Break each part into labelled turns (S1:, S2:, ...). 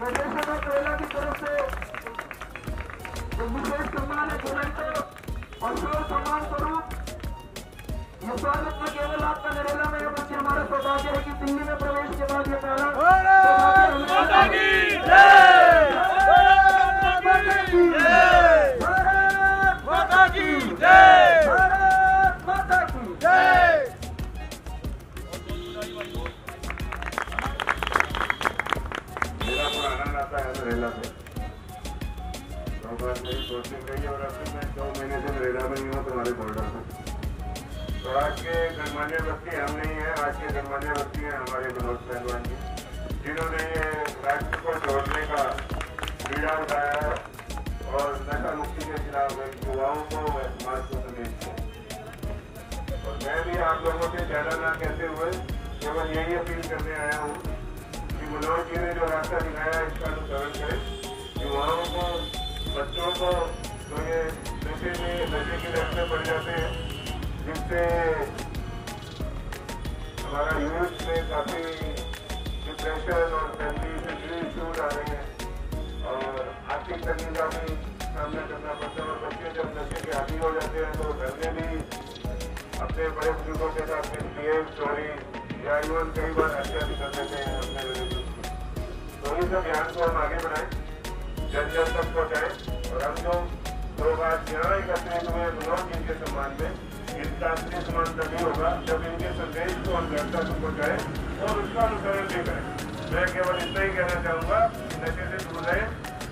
S1: नरेश गोयला की तरफ़ से मुकेश कुमार एक इवेंट और सम्मान स्वरूप ये स्वागत न केवल आपका नरेला में बल्कि हमारा सौभाग्य है कि दिल्ली में प्रवेश
S2: नरेला में गणमान्य व्यक्ति नहीं है आज के गणमान्य हैं हमारे पहलवान जिन्होंने को जोड़ने का उठाया है और मुक्ति के खिलाफ युवाओं को और मैं भी आप लोगों से ज़्यादा ना कहते हुए केवल यही अपील करने आया हूँ जी ने जो रास्ता दिखाया है इसका अनुसरण करें युवाओं को बच्चों को तो ये नशे में नशे की लत में पड़ जाते हैं जिससे हमारा यूथ में काफ़ी डिप्रेशन और फैमिली से जुड़े इश्यूज़ आ रहे हैं और आर्थिक तंगी का भी सामना करना पड़ता है और बच्चे जब नशे के आदि हो जाते हैं तो घर में भी अपने बड़े बुज़ुर्गों के साथ मिसबिहेव चोरी या इवन कई बार हत्या भी कर देते हैं अपने तो इस अभियान को हम आगे बढ़ाएँ जन जन तक पहुंचाएँ, और हम जो लोग आज यहाँ एकत्रित हुए मनोज जी के सम्मान में, इनका असली सम्मान तभी होगा जब इनके संदेश को हम घर तक पहुंचाएँ और उसका अनुसरण भी करें। मैं केवल इतना ही कहना चाहूँगा नशे से दूर रहें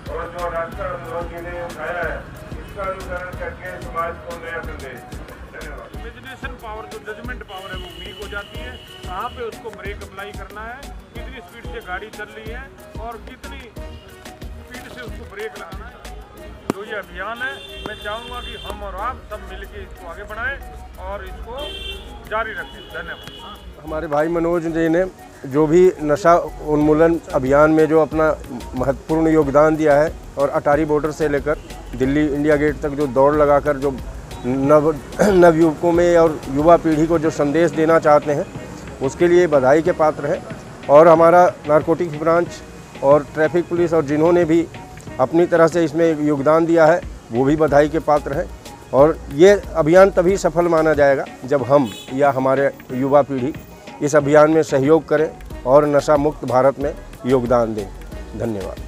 S2: और जो रास्ता मनोज जी ने उठाया है, इसका अनुसरण करके समाज को नया संदेश।
S3: इमेजिनेशन पावर जो जजमेंट पावर है, वो वीक हो जाती है। कहाँ पे उसको ब्रेक अप्लाई करना है? कितनी स्पीड से गाड़ी चल रही है और कितनी स्पीड से उसको ब्रेक लगाना है। जो ये अभियान है, मैं चाहूँगा कि हम और आप सब मिलके इसको आगे बढ़ाएँ और इसको जारी रखें। धन्यवाद।
S4: हमारे भाई मनोज जी ने जो भी नशा उन्मूलन अभियान में जो अपना महत्वपूर्ण योगदान दिया है और अटारी बॉर्डर से लेकर दिल्ली इंडिया गेट तक जो दौड़ लगाकर जो नव, नवयुवकों में और युवा पीढ़ी को जो संदेश देना चाहते हैं, उसके लिए बधाई के पात्र हैं। और हमारा नारकोटिक्स ब्रांच और ट्रैफ़िक पुलिस और जिन्होंने भी अपनी तरह से इसमें योगदान दिया है, वो भी बधाई के पात्र हैं। और ये अभियान तभी सफल माना जाएगा जब हम या हमारे युवा पीढ़ी इस अभियान में सहयोग करें और नशा मुक्त भारत में योगदान दें। धन्यवाद।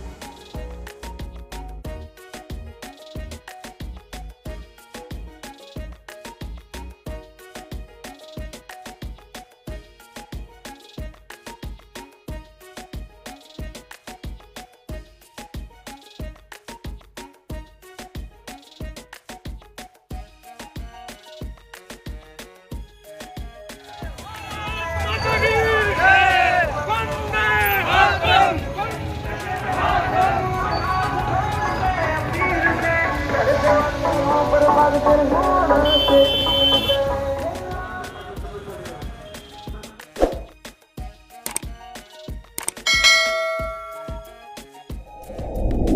S1: you